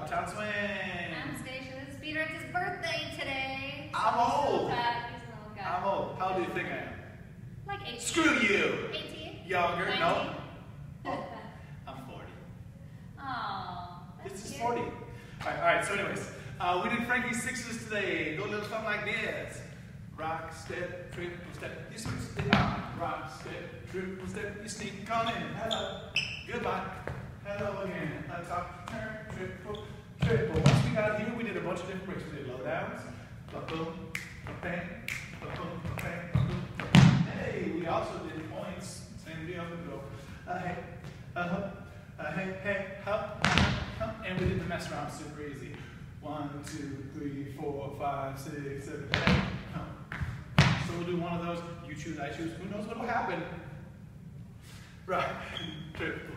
Uptown Swing. I'm Stacia. This is Peter. It's his birthday today. I'm old. He's an old guy. I'm old. How old do you think I am? Like 18. Screw you. 18? Younger? 19? No. Oh, I'm 40. Aw. This is cute. 40. All right, all right. So, anyways, uh, we did Frankie's sixes today. Go a little something like this: rock, step, triple step. You swing, step, out. rock, step, triple step. You sneak on in. Hello, goodbye. Hello again. Let's talk. Turn, triple, triple. Once we got here, we did a bunch of different breaks. We did low downs, boom, ba bang, ba boom, ba bang. Hey, we also did points. Same deal. We go. Uh, hey, uh huh. Uh, hey, hey, and we did the mess around super easy. One, two, three, four, five, six, seven, eight. So we'll do one of those. You choose, I choose. Who knows what'll happen? Right, triple.